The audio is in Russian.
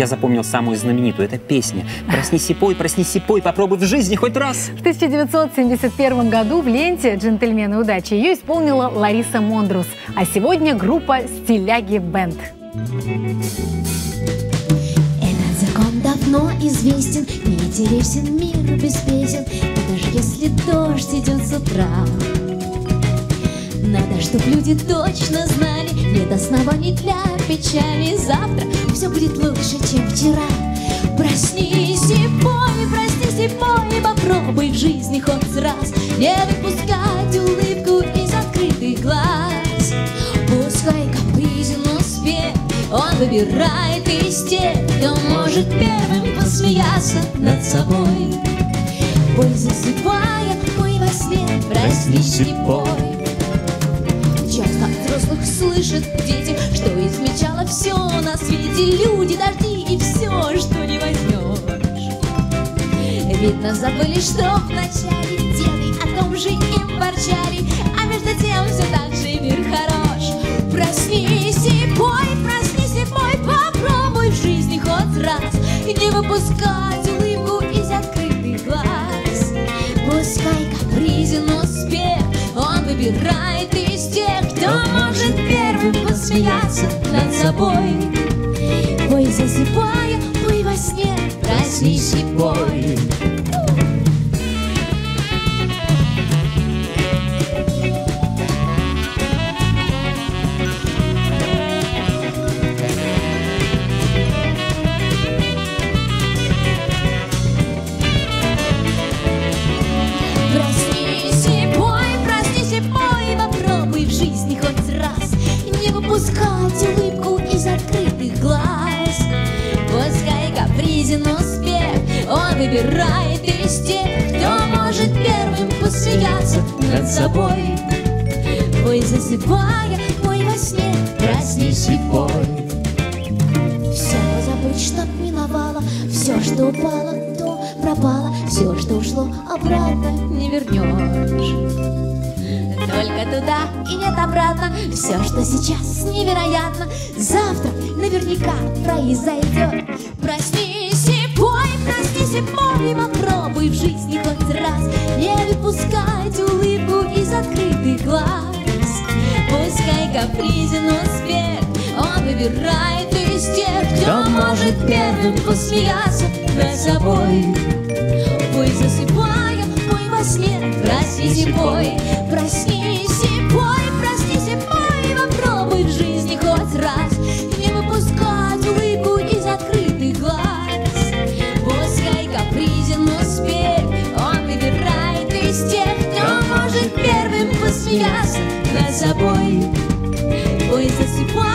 Я запомнил самую знаменитую. Это песня «Проснись и пой, проснись и пой, попробуй в жизни хоть раз». В 1971 году в ленте «Джентльмены удачи» ее исполнила Лариса Мондрус. А сегодня группа «Стиляги Бенд». Этот закон давно известен, не интересен мир без песен, и даже если дождь идет с утра. Чтоб люди точно знали, нет оснований для печали. Завтра все будет лучше, чем вчера. Проснись и пой, проснись и пой, попробуй в жизни хоть раз не выпускать улыбку из открытых глаз. Пускай капризен успех, он выбирает из тех, кто может первым посмеяться над собой. Пой, засыпая, пой во сне, проснись и пой. Слышат дети, что измечало все на свете, люди, дожди и все, что не возьмешь. Видно, забыли, что вначале деды о том же им ворчали, а между тем все так же мир хорош. Проснись и пой, проснись и пой, попробуй в жизни хоть раз не выпускать улыбку из открытых глаз. Пускай капризен успех, он выбирает посмеяться над собой. Пой, засыпая, пой во сне, проснись и пой. Не выпускать улыбку из открытых глаз. Пускай капризен успех, он выбирает из тех, кто может первым посмеяться над собой. Пой, засыпая, пой во сне, проснись и пой. Все забудь, что миновало, все, что упало, то пропало, все, что ушло, обратно не вернешь. Только туда и нет обратно, все, что сейчас невероятно, завтра наверняка произойдет. Проснись и пой, проснись и пой, попробуй в жизни хоть раз не выпускать улыбку из открытых глаз. Пускай капризен успех, он выбирает из тех, кто может первым посмеяться над собой. Засыпая, пой во сне, проснись и пой, проснись и пой, проснись и пой, попробуй в жизни хоть раз. Не выпускать улыбку из открытых глаз. Пускай капризен успех, он выбирает из тех, кто может первым посмеяться над собой. Пой, засыпай,